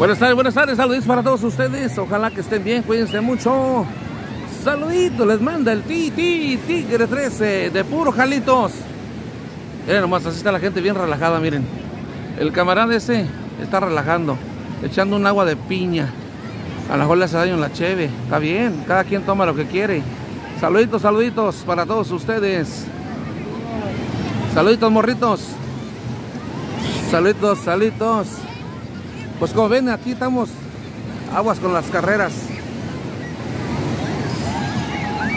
Buenas tardes, buenas tardes, saluditos para todos ustedes. Ojalá que estén bien, cuídense mucho. Saluditos, les manda el ti, ti, Tigre 13 de puro jalitos. Miren nomás, así está la gente bien relajada, miren. El camarada ese está relajando, echando un agua de piña. A lo mejor le hace daño en la cheve. Está bien, cada quien toma lo que quiere. Saluditos, saluditos para todos ustedes. Saluditos, morritos. Saluditos, saluditos. Pues como ven, aquí estamos aguas con las carreras.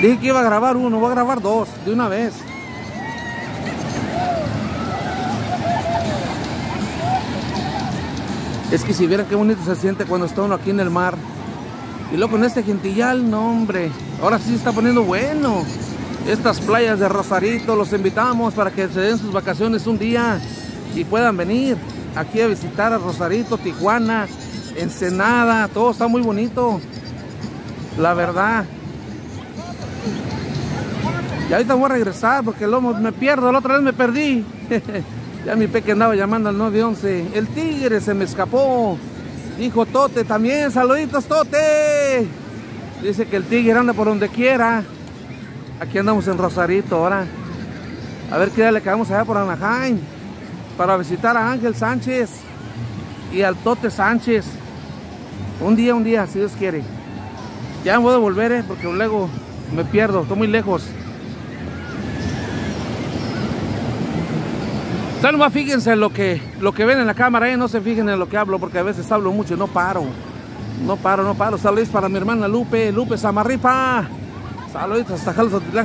Dije que iba a grabar uno, voy a grabar dos de una vez. Es que si vieran qué bonito se siente cuando está uno aquí en el mar. Y luego con este gentillal, no hombre. Ahora sí se está poniendo bueno. Estas playas de Rosarito los invitamos para que se den sus vacaciones un día y puedan venir aquí a visitar a Rosarito, Tijuana, Ensenada. Todo está muy bonito. La verdad. Y ahorita voy a regresar porque luego me pierdo. La otra vez me perdí. ya mi peque andaba llamando al 911. El tigre se me escapó. Dijo Tote también. Saluditos, Tote. Dice que el tigre anda por donde quiera. Aquí andamos en Rosarito ahora. A ver qué le quedamos allá por Anaheim. Para visitar a Ángel Sánchez y al Tote Sánchez. Un día, un día, si Dios quiere. Ya me voy a volver, ¿eh? porque luego me pierdo. Estoy muy lejos. Tal fíjense en lo que, lo que ven en la cámara, ¿eh? no se fijen en lo que hablo, porque a veces hablo mucho y no paro. No paro, no paro. Saludos para mi hermana Lupe, Lupe Samarripa. Saludos hasta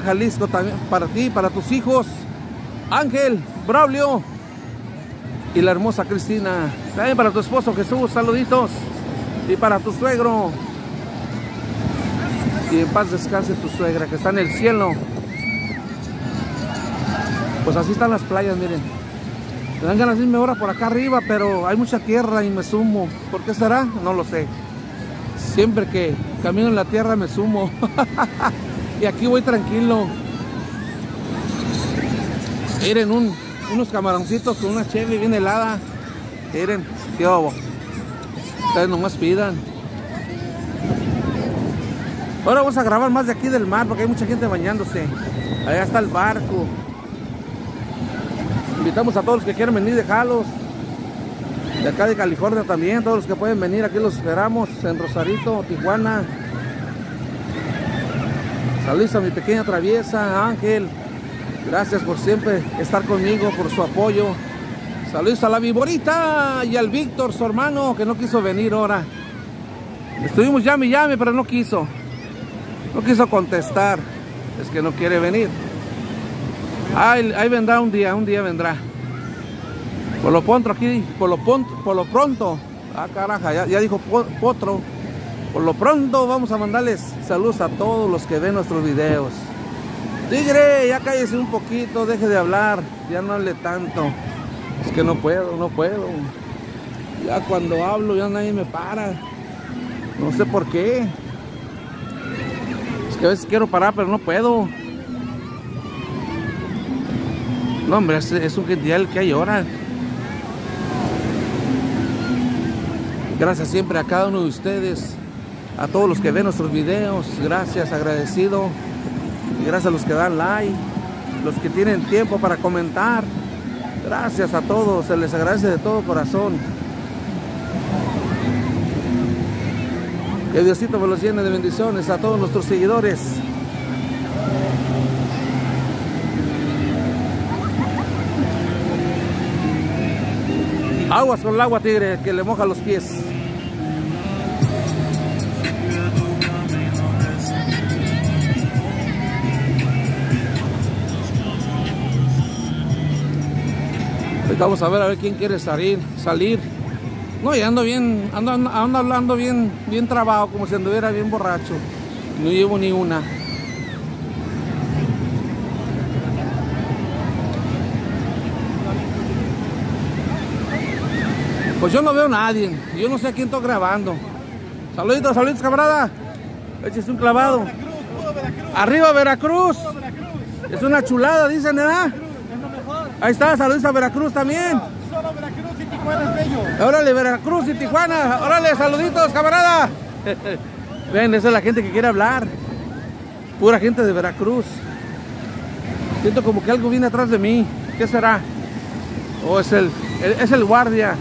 Jalisco también para ti, para tus hijos. Ángel, Braulio y la hermosa Cristina. También para tu esposo Jesús, saluditos. Y para tu suegro. Y en paz descanse tu suegra que está en el cielo. Pues así están las playas, miren. Me dan ganas de irme ahora por acá arriba, pero hay mucha tierra y me sumo. ¿Por qué será? No lo sé. Siempre que camino en la tierra me sumo. y aquí voy tranquilo. Miren, un, unos camaroncitos con una cheve bien helada. Miren, qué bobo. Ustedes nomás pidan. Ahora vamos a grabar más de aquí del mar porque hay mucha gente bañándose. Allá está el barco. Invitamos a todos los que quieran venir de Jalos. De acá de California también. Todos los que pueden venir aquí los esperamos. En Rosarito, Tijuana. Saludos a mi pequeña traviesa, Ángel. Gracias por siempre estar conmigo, por su apoyo. Saludos a la Viborita y al Víctor, su hermano, que no quiso venir ahora. Estuvimos llame y llame, pero no quiso. No quiso contestar. Es que no quiere venir. Ahí, ahí vendrá un día, un día vendrá. Por lo pronto aquí, por lo, por lo pronto. Ah, caraja, ya dijo Potro. Por lo pronto vamos a mandarles saludos a todos los que ven nuestros videos. Tigre, ya cállese un poquito, deje de hablar, ya no hable tanto. Es que no puedo, no puedo. Ya cuando hablo ya nadie me para. No sé por qué. Es que a veces quiero parar, pero no puedo. No, hombre, es, es un genial que hay ahora. Gracias siempre a cada uno de ustedes, a todos los que ven nuestros videos. Gracias, agradecido. Gracias a los que dan like, los que tienen tiempo para comentar. Gracias a todos, se les agradece de todo corazón. Que Diosito me los llene de bendiciones a todos nuestros seguidores. Aguas con el agua, tigre, que le moja los pies. Vamos a ver a ver quién quiere salir, salir. No, y ando bien, ando, ando hablando bien, bien trabado, como si anduviera bien borracho. No llevo ni una. Pues yo no veo a nadie. Yo no sé a quién estoy grabando. Saluditos, saluditos, camarada. Échese un clavado. Arriba Veracruz. Es una chulada, dicen, ¿verdad? Ahí está, saludos a Veracruz también. Solo Veracruz y Tijuana es bello. Órale, Veracruz y Tijuana. Órale, saluditos, camarada. Ven, esa es la gente que quiere hablar. Pura gente de Veracruz. Siento como que algo viene atrás de mí. ¿Qué será? O oh, es el, es el guardia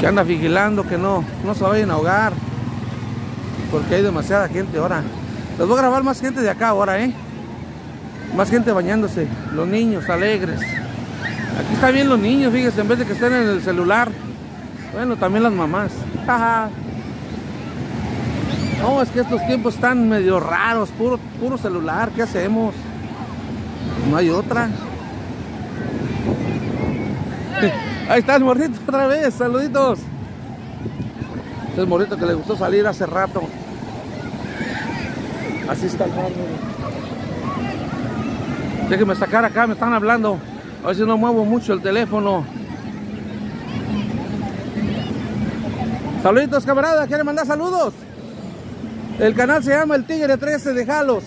que anda vigilando que no, no se vayan a ahogar. Porque hay demasiada gente ahora. Les voy a grabar más gente de acá ahora, ¿eh? Más gente bañándose. Los niños alegres. Aquí están bien los niños, fíjense, en vez de que estén en el celular. Bueno, también las mamás. no, es que estos tiempos están medio raros, puro, puro celular, ¿qué hacemos? No hay otra. Ahí está el morrito otra vez, saluditos. Es el morrito que le gustó salir hace rato. Así está el barrio. Déjenme sacar acá, me están hablando. A ver si no muevo mucho el teléfono. Saluditos, camarada. ¿Quieren mandar saludos? El canal se llama El Tigre 13 de Jalos.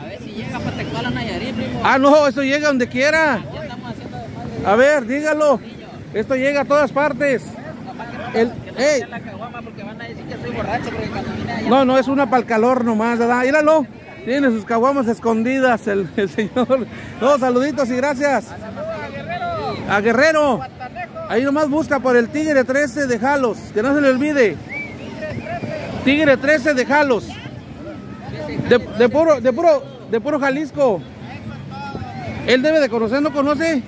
A ver si llega para Tecuala, Nayarit, primo. Ah, no, eso llega donde quiera. A ver, dígalo. Esto llega a todas partes. El, hey. No, no, es una para el calor nomás, ¿verdad? Míralo. Tiene sus caguamas escondidas el, señor. Todos saluditos y gracias. A Guerrero. Ahí nomás busca por el Tigre 13 de Jalos. Que no se le olvide. Tigre 13 de Jalos. De, puro, de puro, de puro Jalisco. Él debe de conocer, ¿no conoce?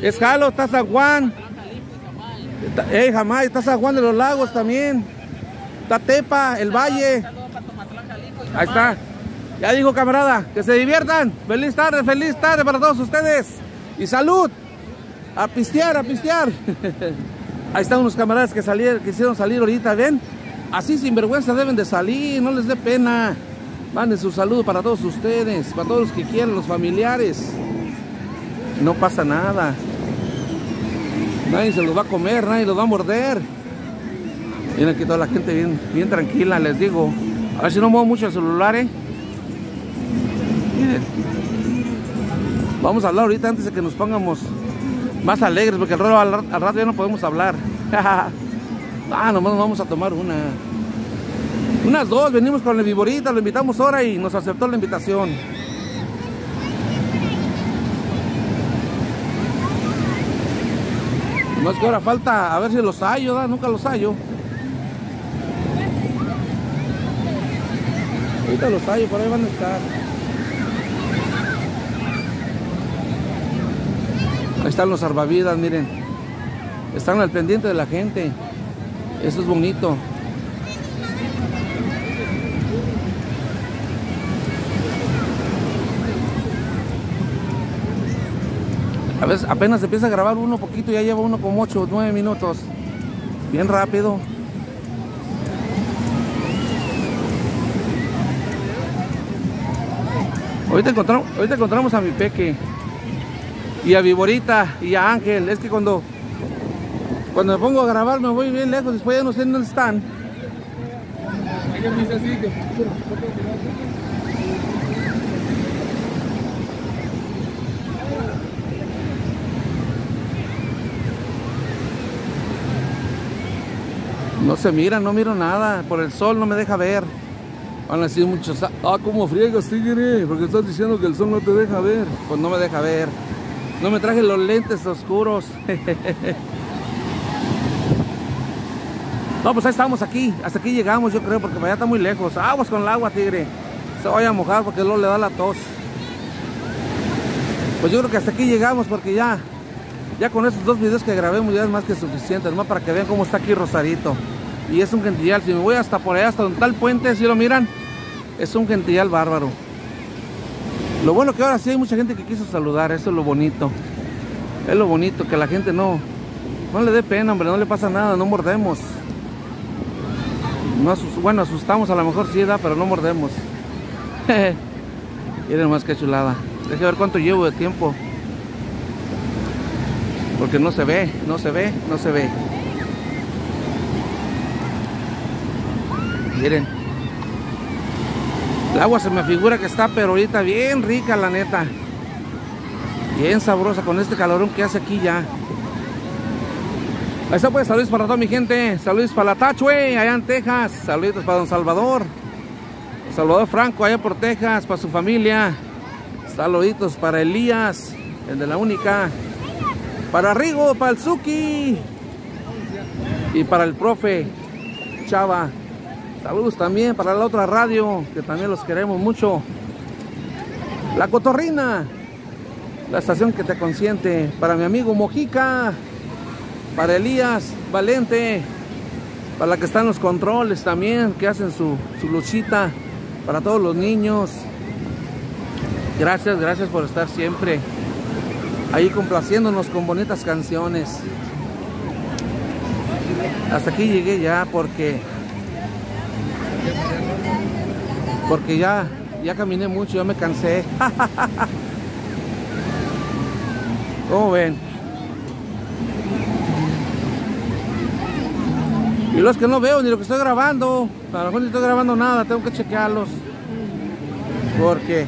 Es Jalos, está San Juan. Eh, jamás, está San Juan de los Lagos también. Está Tepa, el Valle. Ahí está. Ya dijo camarada, que se diviertan. Feliz tarde, feliz tarde para todos ustedes. Y salud. A pistear, a pistear. Ahí están unos camaradas que salieron, quisieron salir ahorita, ¿ven? Así sin vergüenza deben de salir, no les dé pena. Manden su saludo para todos ustedes, para todos los que quieran, los familiares. No pasa nada. Nadie se los va a comer, nadie los va a morder. Miren aquí toda la gente bien, bien tranquila, les digo. A ver si no muevo mucho el celular, ¿eh? Vamos a hablar ahorita antes de que nos pongamos más alegres, porque al, rato ya no podemos hablar. ah, nomás vamos a tomar una. Unas dos, venimos con el viborita, lo invitamos ahora y nos aceptó la invitación. No es que ahora falta a ver si los hallo, nunca los hallo. Ahorita los hallo, por ahí van a estar. Ahí están los salvavidas, miren. Están al pendiente de la gente. Eso es bonito. A veces apenas empieza a grabar uno poquito, ya lleva uno como 8 o 9 minutos. Bien rápido. Ahorita encontramos, ahorita encontramos a mi peque y a Viborita y a Ángel. Es que cuando, cuando me pongo a grabar me voy bien lejos, después ya no sé dónde están. No se mira, no miro nada. Por el sol no me deja ver. Van a decir muchos, ah, ¿cómo friegas, tigre? Porque estás diciendo que el sol no te deja ver. Pues no me deja ver. No me traje los lentes oscuros. no, pues ahí estamos aquí. Hasta aquí llegamos, yo creo, porque allá está muy lejos. Aguas con el agua, tigre. Se vaya a mojar porque luego le da la tos. Pues yo creo que hasta aquí llegamos porque ya, ya con estos dos videos que grabemos ya es más que suficiente. Nomás para que vean cómo está aquí Rosarito. Y es un gentillal. Si me voy hasta por allá, hasta donde está el puente, si lo miran, es un gentillal bárbaro. Lo bueno que ahora sí hay mucha gente que quiso saludar, eso es lo bonito. Es lo bonito, que la gente no, no le dé pena, hombre, no le pasa nada, no mordemos. No bueno, asustamos a lo mejor sí, da, pero no mordemos. Miren más que chulada. Deje ver cuánto llevo de tiempo. Porque no se ve, no se ve, no se ve. Miren. El agua se me figura que está, pero ahorita bien rica, la neta. Bien sabrosa con este calorón que hace aquí ya. Ahí está pues, saludos para toda mi gente, saludos para la Tachue, allá en Texas, saludos para don Salvador, Salvador Franco, allá por Texas, para su familia, saluditos para Elías, el de la única, para Rigo, para el Suki, y para el profe Chava, saludos también para la otra radio, que también los queremos mucho, La Cotorrina, la estación que te consiente, para mi amigo Mojica, para Elías Valente, para la que están los controles también, que hacen su, su luchita, para todos los niños. Gracias, gracias por estar siempre ahí complaciéndonos con bonitas canciones. Hasta aquí llegué ya porque porque ya ya caminé mucho, ya me cansé. ¿Cómo ven? Y los que no veo ni lo que estoy grabando, a lo mejor ni estoy grabando nada, tengo que chequearlos. Porque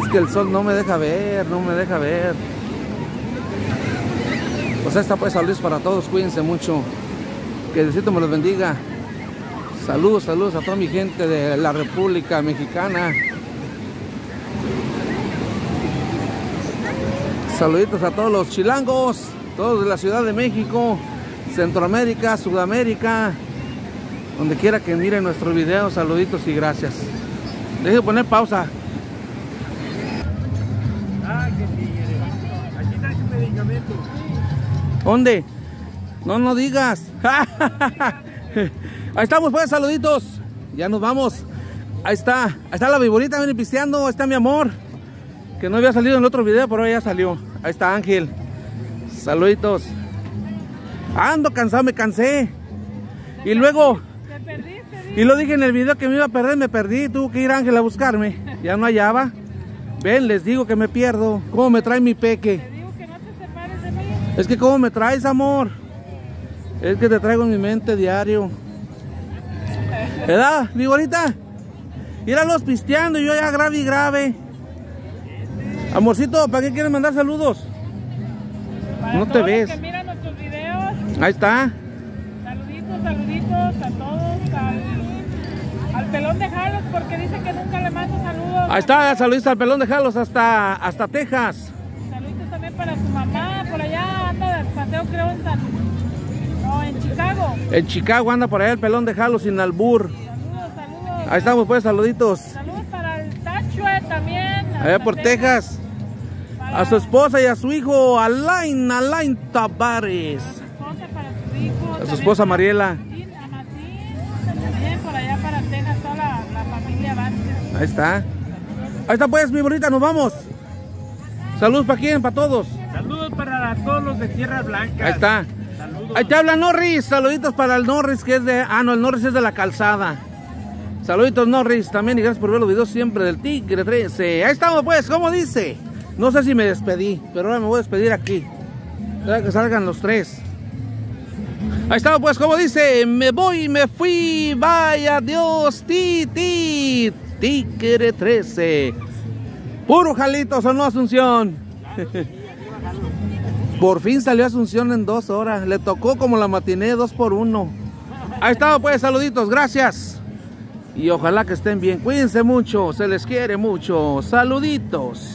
es que el sol no me deja ver, no me deja ver. Pues esta pues saludos para todos, cuídense mucho. Que Diosito me los bendiga. Saludos, saludos a toda mi gente de la República Mexicana. Saluditos a todos los chilangos, todos de la Ciudad de México. Centroamérica, Sudamérica, donde quiera que miren nuestro video, saluditos y gracias. Deje poner pausa. Ah, Aquí está su medicamento. ¿Dónde? No, no digas. Ahí estamos pues, saluditos. Ya nos vamos. Ahí está. Ahí está la viborita, viene pisteando. Ahí está mi amor. Que no había salido en el otro video, pero ya salió. Ahí está Ángel. Saluditos. Ando cansado, me cansé. Y luego... Y lo dije en el video que me iba a perder, me perdí. Tuvo que ir Ángel a buscarme. Ya no hallaba. Ven, les digo que me pierdo. ¿Cómo me trae mi peque? Es que ¿cómo me traes, amor? Es que te traigo en mi mente diario. ¿Verdad, mi bonita? los pisteando y yo ya grave y grave. Amorcito, ¿para qué quieres mandar saludos? no te ves. Ahí está. Saluditos, saluditos a todos. Al, pelón de Jalos, porque dice que nunca le mando saludos. Ahí está, saluditos al pelón de Jalos hasta, hasta Texas. Saluditos también para su mamá, por allá anda de paseo, creo, en San. No, en Chicago. En Chicago anda por allá el pelón de Jalos sin albur. Saludos, saludos. Ahí estamos, pues, saluditos. Saludos para el Tachue también. Allá por Texas. A su esposa y a su hijo Alain, Alain Tavares a su esposa Mariela. Ahí está. Ahí está pues, mi bonita, nos vamos. Saludos para quién, para todos. Saludos para todos los de Tierra Blanca. Ahí está. Ahí te habla Norris. Saluditos para el Norris que es de... Ah, no, el Norris es de la calzada. Saluditos Norris también y gracias por ver los videos siempre del Tigre 13. Ahí estamos pues, ¿cómo dice? No sé si me despedí, pero ahora me voy a despedir aquí. Para que salgan los tres. Ahí estamos pues, como dice, me voy, me fui, vaya Dios, ti, ti, tigre 13. Puro Jalitos o no Asunción. Por fin salió Asunción en dos horas. Le tocó como la matiné, dos por uno. Ahí estamos pues, saluditos, gracias. Y ojalá que estén bien. Cuídense mucho, se les quiere mucho. Saluditos.